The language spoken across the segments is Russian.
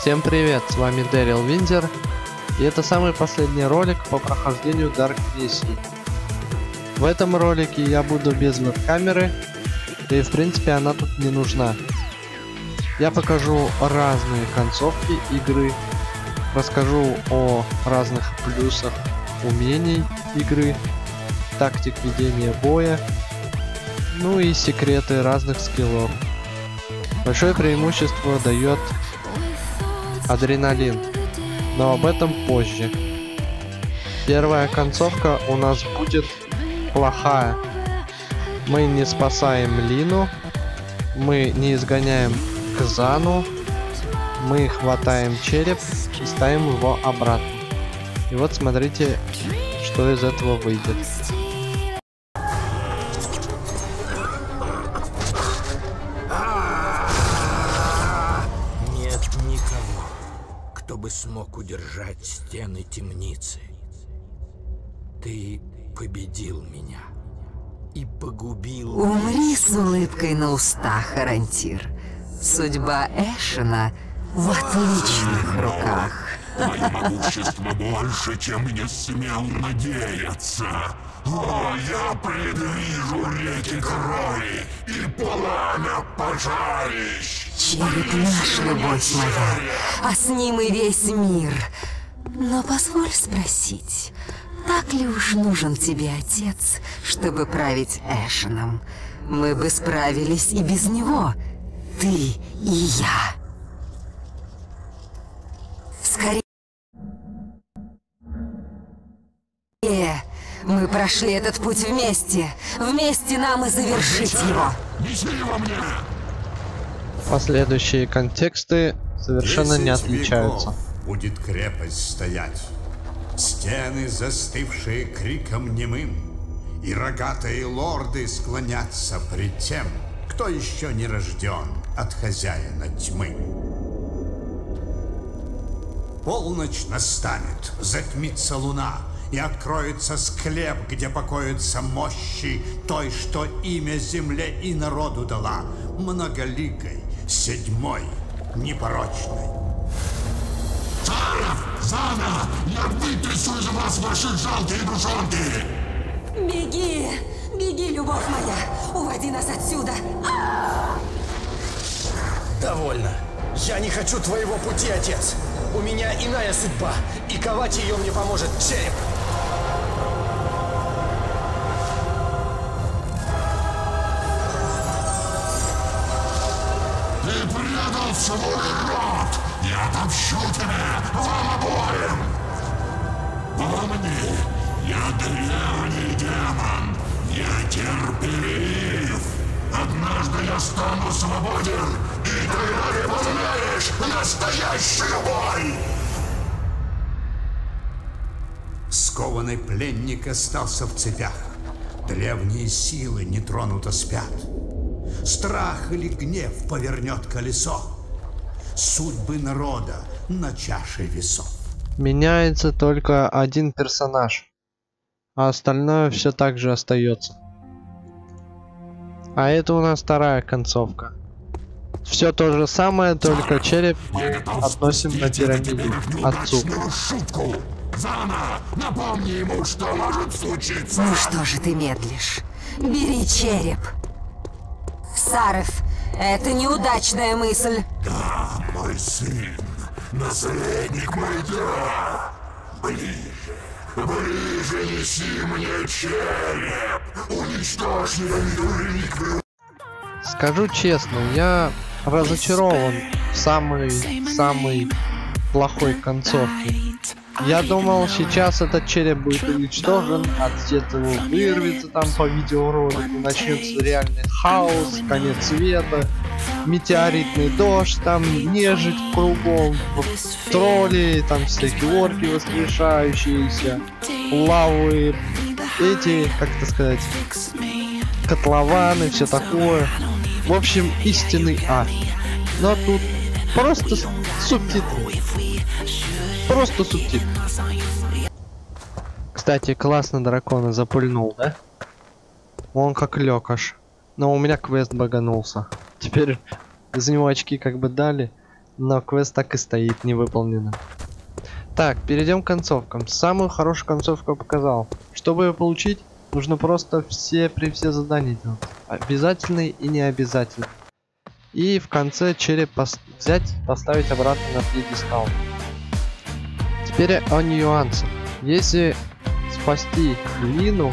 Всем привет, с вами Дэрил Винзер, и это самый последний ролик по прохождению Dark Missii. В этом ролике я буду без веб-камеры, и в принципе она тут не нужна. Я покажу разные концовки игры, расскажу о разных плюсах умений игры, тактик ведения боя, ну и секреты разных скиллов. Большое преимущество дает адреналин, но об этом позже. Первая концовка у нас будет плохая. Мы не спасаем Лину, мы не изгоняем Кзану, мы хватаем череп и ставим его обратно. И вот смотрите, что из этого выйдет. Ты победил меня и погубил... Умри с улыбкой на устах, Арантир. Судьба Эшена в отличных руках. Мое могущество больше, чем я смел надеяться. О, я предвижу реки крови и пламя пожарищ. Череп наш, любовь моя, а с ним и весь мир. Но позволь спросить, так ли уж нужен тебе отец, чтобы править Эшеном? Мы бы справились и без него, ты и я. Скорее. Мы прошли этот путь вместе. Вместе нам и завершить его. Последующие контексты совершенно не отличаются. будет крепость стоять. Стены, застывшие криком немым, И рогатые лорды склонятся пред тем, Кто еще не рожден от хозяина тьмы. Полночь настанет, затмится луна, И откроется склеп, где покоятся мощи Той, что имя земле и народу дала, Многоликой, седьмой, непорочной. Зана! Я вытрясу из вас ваши жалкие душонки! Беги! Беги, любовь моя! Уводи нас отсюда! Довольно. Я не хочу твоего пути, отец. У меня иная судьба, и ковать ее мне поможет череп. Ты предал свой род! Я отомщу тебе, вам обоим! Помни, я древний демон, я терпелив. Однажды я стану свободен, и ты не познаешь настоящий бой! Скованный пленник остался в цепях. Древние силы нетронуто спят. Страх или гнев повернет колесо. Судьбы народа на чаше весов. Меняется только один персонаж, а остальное все так же остается. А это у нас вторая концовка. Все то же самое, только череп мы относим на пирамиду отцу. Зана, напомни ему, что может случиться! Ну что же ты медлишь? Бери череп! Саров, это неудачная мысль. Да, мой сын, наследник Майда! Ближе, ближе неси мне череп! Уничтожь недоверник Скажу честно, я разочарован в самой самой плохой концовке. Я думал, сейчас этот череп будет уничтожен, его вырвется там по видеоролику, начнется реальный хаос, конец света, метеоритный дождь, там нежить кругом, тролли, там всякие орки воскрешающиеся, лавы, эти, как это сказать, котлованы, все такое. В общем, истинный ад. Но тут просто субтитры. Просто субтитры. Кстати, классно дракона запульнул, да? Он как лёкаш. Но у меня квест баганулся. Теперь за него очки как бы дали. Но квест так и стоит невыполненным. Так, перейдем к концовкам. Самую хорошую концовку показал. Чтобы ее получить, нужно просто все при все задания делать. Обязательные и необязательные. И в конце череп пос взять, поставить обратно на пьедестал. Теперь о нюансах. Если спасти Лину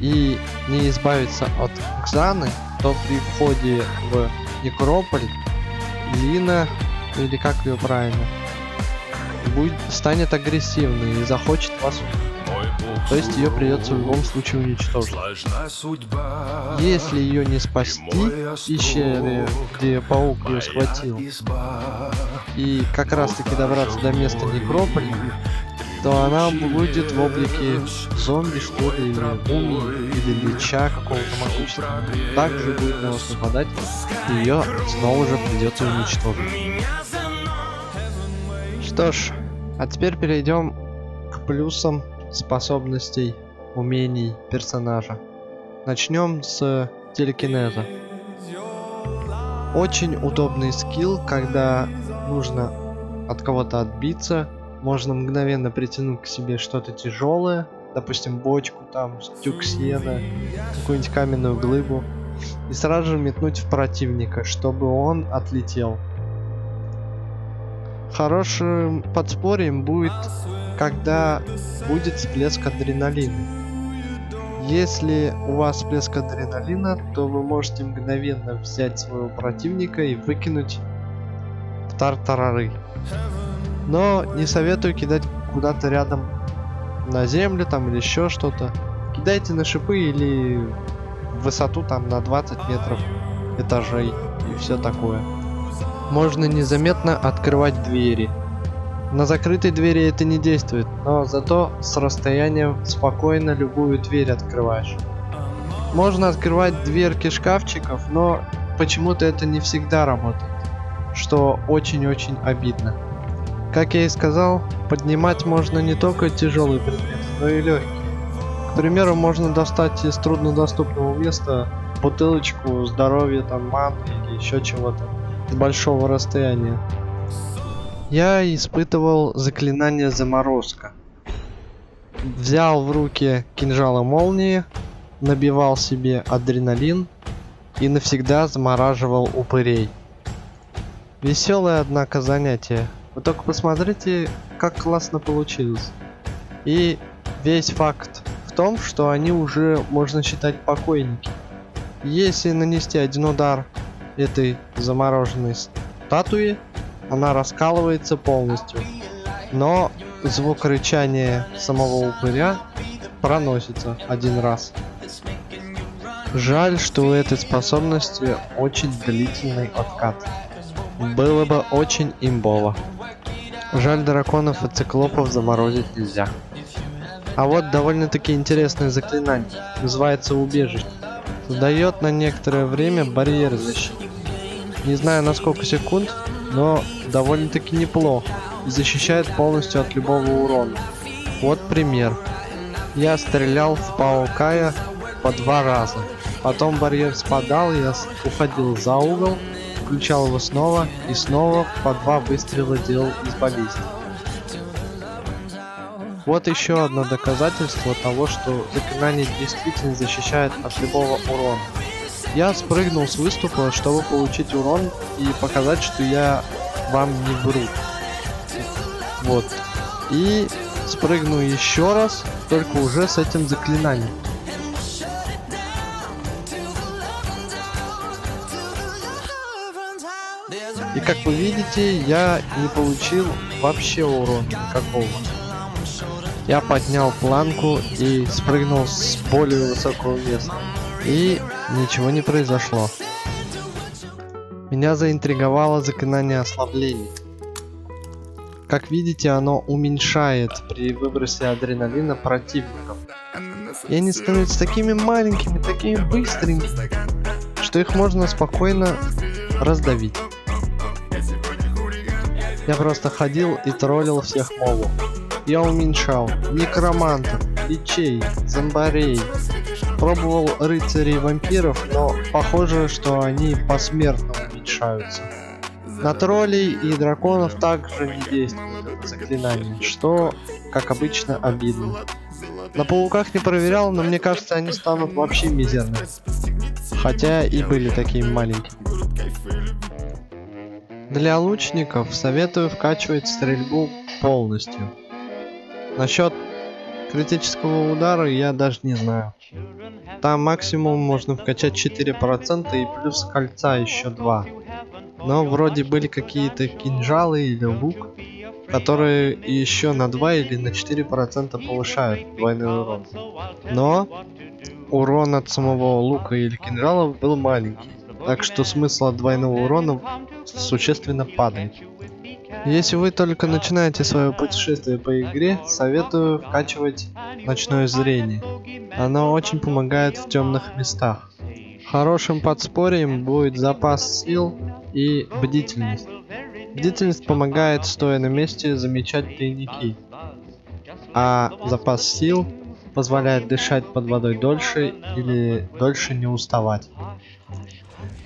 и не избавиться от Ксаны, то при входе в Некрополь Лина, или как ее правильно, будет, станет агрессивной и захочет вас то есть ее придется в любом случае уничтожить. Если ее не спасти пещере, где паук ее схватил, и как раз таки добраться до места Некрополя, то она будет в облике зомби, что ли, или мумии, или лича какого-то могущественного. Также будет на вас нападать, и ее снова же придется уничтожить. Что ж, а теперь перейдем к плюсам способностей, умений персонажа. Начнем с телекинеза. Очень удобный скилл, когда нужно от кого-то отбиться, можно мгновенно притянуть к себе что-то тяжелое, допустим бочку, там стюк сена, какую-нибудь каменную глыбу, и сразу же метнуть в противника, чтобы он отлетел. Хорошим подспорьем будет, когда будет всплеск адреналина. Если у вас всплеск адреналина, то вы можете мгновенно взять своего противника и выкинуть в тартарары. Но не советую кидать куда-то рядом на землю там или еще что-то. Кидайте на шипы или в высоту там на 20 метров этажей и все такое. Можно незаметно открывать двери. На закрытой двери это не действует, но зато с расстояния спокойно любую дверь открываешь. Можно открывать дверки шкафчиков, но почему-то это не всегда работает, что очень-очень обидно. Как я и сказал, поднимать можно не только тяжелый предмет, но и легкий. К примеру, можно достать из труднодоступного места бутылочку здоровья, там, ман или еще чего-то с большого расстояния. Я испытывал заклинание заморозка. Взял в руки кинжала молнии, набивал себе адреналин и навсегда замораживал упырей. Веселое, однако, занятие. Вы только посмотрите, как классно получилось. И весь факт в том, что они уже, можно считать, покойники. Если нанести один удар этой замороженной статуи, она раскалывается полностью. Но звук рычания самого упыря проносится один раз. Жаль, что у этой способности очень длительный откат. Было бы очень имбово. Жаль, драконов и циклопов заморозить нельзя. А вот довольно-таки интересное заклинание. Называется убежище. Дает на некоторое время барьер защиты. Не знаю на сколько секунд, но довольно-таки неплохо. И защищает полностью от любого урона. Вот пример. Я стрелял в паукая по два раза. Потом барьер спадал, я уходил за угол, включал его снова и снова по два выстрела делал из баллисты. Вот еще одно доказательство того, что заклинание действительно защищает от любого урона. Я спрыгнул с выступа, чтобы получить урон и показать, что я вам не вру. Вот. И спрыгну еще раз, только уже с этим заклинанием. И как вы видите, я не получил вообще урона никакого. Я поднял планку и спрыгнул с более высокого места. И ничего не произошло. Меня заинтриговало заклинание ослабления. Как видите, оно уменьшает при выбросе адреналина противников. И они становятся такими маленькими, такими быстренькими, что их можно спокойно раздавить. Я просто ходил и троллил всех мобов. Я уменьшал некромантов, личей, зомбарей. Пробовал рыцарей вампиров, но похоже, что они посмертно уменьшаются. На троллей и драконов также не действует заклинание, что, как обычно, обидно. На пауках не проверял, но мне кажется, они станут вообще мизерными. Хотя и были такими маленькими. Для лучников советую вкачивать стрельбу полностью. Насчет критического удара я даже не знаю. Там максимум можно вкачать 4% и плюс кольца еще 2. Но вроде были какие-то кинжалы или лук, которые еще на 2 или на 4% повышают двойной урон. Но урон от самого лука или кинжала был маленький, так что смысл от двойного урона существенно падает. Если вы только начинаете свое путешествие по игре, советую вкачивать ночное зрение. Оно очень помогает в темных местах. Хорошим подспорьем будет запас сил и бдительность. Бдительность помогает, стоя на месте, замечать тайники. А запас сил позволяет дышать под водой дольше или дольше не уставать.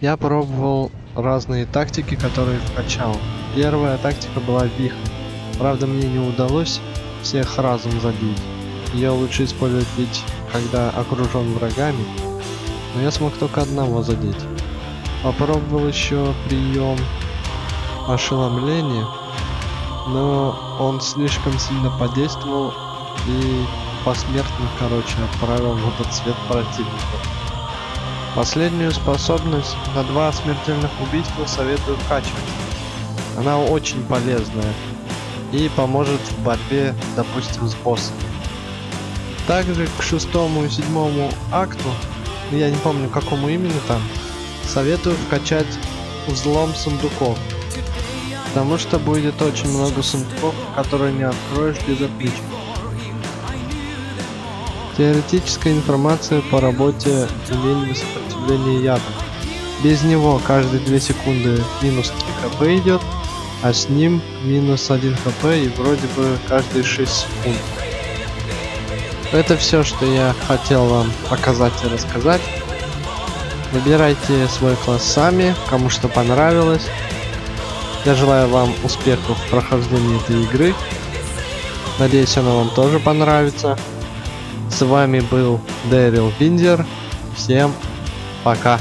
Я пробовал разные тактики, которые вкачал. Первая тактика была вихрь. Правда, мне не удалось всех разом забить. Ее лучше использовать ведь, когда окружен врагами. Но я смог только одного задеть. Попробовал еще прием ошеломления, но он слишком сильно подействовал и посмертно, короче, отправил в этот свет противника. Последнюю способность на два смертельных убийства советую вкачивать. Она очень полезная и поможет в борьбе, допустим, с боссом. Также к шестому и седьмому акту, я не помню какому именно там, советую вкачать взлом сундуков. Потому что будет очень много сундуков, которые не откроешь без отличия. Теоретическая информация по работе умения сопротивления яду. Без него каждые 2 секунды минус 3 хп идет, а с ним минус 1 хп и вроде бы каждые 6 секунд. Это все, что я хотел вам показать и рассказать. Выбирайте свой класс сами, кому что понравилось. Я желаю вам успехов в прохождении этой игры. Надеюсь, она вам тоже понравится. С вами был Дэрил Виндер. Всем пока.